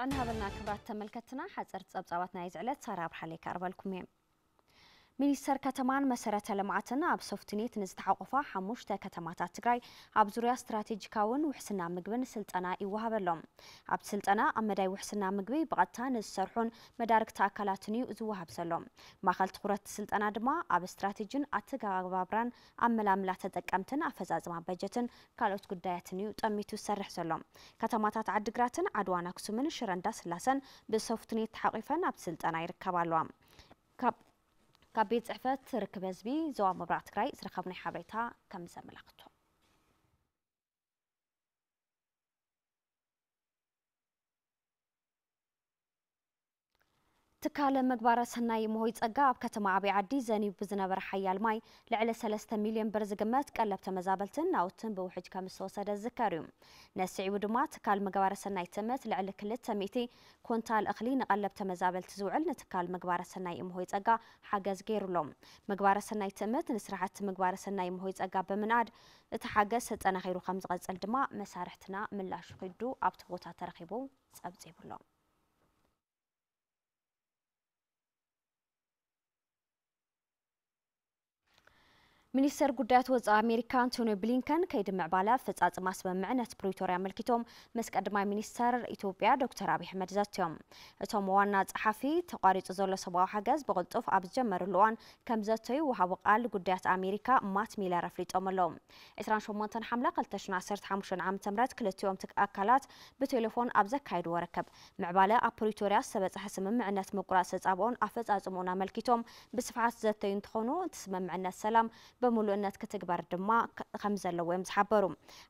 ጥዕና ሃበልና ክብራት ተመልከትና ሓፀርቲ ፀብፃባት ናይ ዝዕለት ሳራ ብርሃለይ ቀርበልኩም እየ ሚኒስተር ከተማን መሰረተ ልምዓትን ኣብ ሶፍትኔት ንዝተሓቆፋ ሓሙሽተ ከተማታት ትግራይ ኣብ ዙርያ ስትራቴጂካውን ውሕስና ምግብን ስልጠና ይወሃበሎም። ኣብቲ ስልጠና ኣብ መዳይ ውሕስና ምግቢ ብቐጥታ ንዝሰርሑን መዳርግቲ ኣካላትን እዩ ዝወሃብ ዘሎ። ማእኸል ትኩረት ስልጠና ድማ ኣብ ስትራቴጂን ኣተገባብራን ኣመላምላ ተጠቀምትን ኣፈፃፅማ በጀትን ካልኦት ጉዳያትን እዩ ጠሚቱ ዝሰርሕ ዘሎ። ከተማታት ዓዲግራትን ዓድዋን ኣክሱምን ሽረ እንዳስላሰን ብሶፍትኔት ተሓቂፈን ኣብቲ ስልጠና ይርከባ ኣለዋ ካብ ቤት ፅሕፈት ርክብ ህዝቢ ዞባ ምብራቅ ትግራይ ዝረከብናይ ሓበሬታ ከም ዘመላክቶ ትካል ምግባረ ሰናይ መሆይ ፀጋ ኣብ ከተማ ዓብይ ዓዲ ዘኒቡ ብዝነበረ ሓያል ማይ ልዕሊ 3 ሚልዮን ብር ዝግመት ቀለብ ተመዛበልትን ናውትን ብውሕጅ ከም ዝተወሰደ ዝዝከር እዩ ነስዒቡ ድማ ትካል ምግባረ ሰናይ ትምት ልዕሊ 200 ኮንታል እኽሊ ንቀለብ ተመዛበልቲ ዝውዕል ንትካል ምግባረ ሰናይ መሆይ ፀጋ ሓገዝ ገይሩሎም ምግባረ ሰናይ ትምት ንስራሕቲ ምግባረ ሰናይ መሆይ ፀጋ ብምንኣድ እቲ ሓገዝ ተጠናኺሩ ከም ዝቐፅል ድማ መሳርሕትና ምላሽ ክዱ ኣብቲ ቦታ ተረኺቡ ፀብፂቡሎም ሚኒስተር ጉዳያት ወፃኢ ኣሜሪካ አንቶኒ ብሊንከን ከይዲ ምዕባለ ኣፈፃፅማ ስምምዕነት ፕሪቶርያ ኣመልኪቶም ምስ ቀዳማይ ሚኒስተር ኢትዮጵያ ዶክተር ኣብይ ኣሕመድ ዘትዮም እቶም ዋና ፀሓፊ ተቋሪፁ ዘሎ ሰብኣዊ ሓገዝ ብቅልጡፍ ኣብ ዝጀመርሉ እዋን ከም ዘተዩ ወሃቡ ቃል ጉዳያት ኣሜሪካ ማት ሚለር ኣፍሊጦም ኣለዉ 28 ሓምለ 2015 ዓ ም ክልቲኦም ኣካላት ብቴሌፎን ኣብ ዘካይድዎ ረከብ ምዕባለ ኣብ ፕሪቶርያ ዝተበፅሐ ስምምዕነት ምቁራፅ ተፃብኦን ኣፈፃፅሙን ኣመልኪቶም ብስፍሓት ዘተዩ እንትኾኑ እቲ ስምምዕነት ሰላም ብምሉእነት ክትግበር ድማ ከም ዘለዎ እዮም ዝሓበሩ።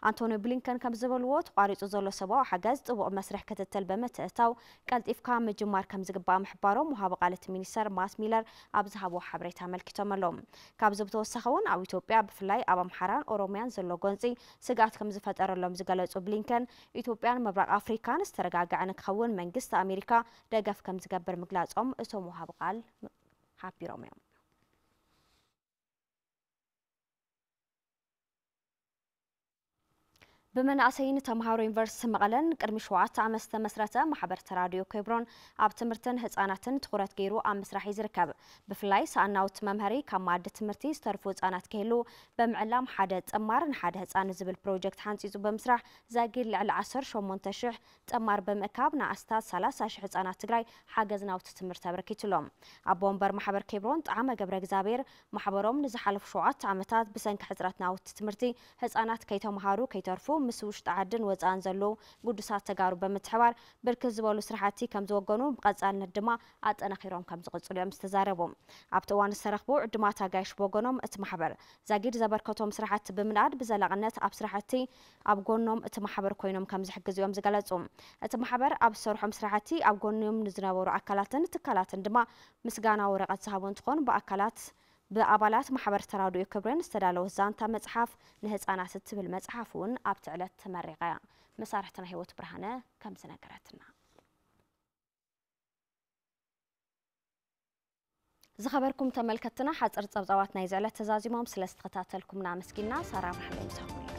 አንቶኒ ብሊንከን ከም ዝበልዎ ተቋሪፁ ዘሎ ሰብኣዊ ሓገዝ ጥቡቅ መስርሕ ክትትል ብምትእታው ቀልጢፍካ ምጅማር ከም ዝግባእ ምሕባሮም ወሃቢ ቃል እቲ ሚኒስተር ማት ሚለር ኣብ ዝሃቦ ሓበሬታ ኣመልኪቶም ኣለዎም። ካብዚ ብተወሳኺ እውን ኣብ ኢትዮጵያ ብፍላይ ኣብ ኣምሓራን ኦሮምያን ዘሎ ጎንፂ ስጋኣት ከም ዝፈጠረሎም ዝገለጹ ብሊንከን ኢትዮጵያን ምብራቅ ኣፍሪካን ዝተረጋግዐ ንክኸውን መንግስቲ ኣሜሪካ ደገፍ ከም ዝገብር ምግላጾም እቶም ወሃቢ ቃል ሓቢሮም እዮም ብመናእሰይን ተምሃሮ ዩኒቨርሲቲ መቐለን ቅድሚ ሸውዓተ ዓመት ዝተመስረተ ማሕበር ተራድዮ ኬብሮን ኣብ ትምህርትን ህፃናትን ትኩረት ገይሩ ኣብ ምስራሕ እዩ ዝርከብ። ብፍላይ ሰኣናውቲ መምሃሪ ካብ ማኣዲ ትምህርቲ ዝተርፉ ህፃናት ክህሉ በምዕላም ሓደ ጥማር ንሓደ ህፃን ዝብል ፕሮጀክት ሓንፂፁ ብምስራሕ ዘጊድ ልዕሊ 18 ሽሕ ጥማር ብምእካብ ንኣስታት 30 ሽሕ ህፃናት ትግራይ ሓገዝ ናውቲ ትምህርቲ ኣበርኪትሎም። ኣቦ ወንበር ማሕበር ኬብሮን ጣዕመ ገብረ እግዚኣብሔር ማሕበሮም ንዝሓለፉ ሸውዓተ ዓመታት ብሰንኪ ሕፅረት ናውቲ ትምህርቲ ህፃናት ከይተምሃሩ ከይተርፉ ምስ ውሽጢ ዓድን ወፃእን ዘለዉ ጉዱሳት ተጋሩ ብምትሕባር ብርክት ዝበሉ ስራሕቲ ከም ዝወገኑ ብቀፃልነት ድማ ኣጠናኺሮም ከም ዝቕፅሉ እዮም ዝተዛረቦም። ኣብቲ እዋን ዝተረኽቡ ዕድማት ኣጋይሽ ብወገኖም እቲ ማሕበር ዛጊድ ዘበርከቶም ስራሕቲ ብምንኣድ ብዘላቕነት ኣብ ስራሕቲ ኣብ ጎኖም እቲ ማሕበር ኮይኖም ከም ዝሕግዝ እዮም ዝገለጹ። እቲ ማሕበር ኣብ ዝሰርሖም ስራሕቲ ኣብ ጎኖም ንዝነበሩ ኣካላትን ትካላትን ድማ ምስጋና ወረቐት ዝሃቡ እንትኾኑ ብኣካላት ብኣባላት ማሕበር ተራድኦ ክብረን ዝተዳለወ ዛንታ መፅሓፍ ንህፃናት እትብል መፅሓፍ እውን ኣብቲ ዕለት ተመሪቃ መሳርሕትና ሂወት ብርሃነ ከም ዝነገረትና ዝኸበርኩም ተመልከትና ሓፅር ፀብፃባት ናይ ዝዕለት ተዛዚሞም ስለ ዝተኸታተልኩምና መስጊና ሳራ ብርሃነ ይምሳኩም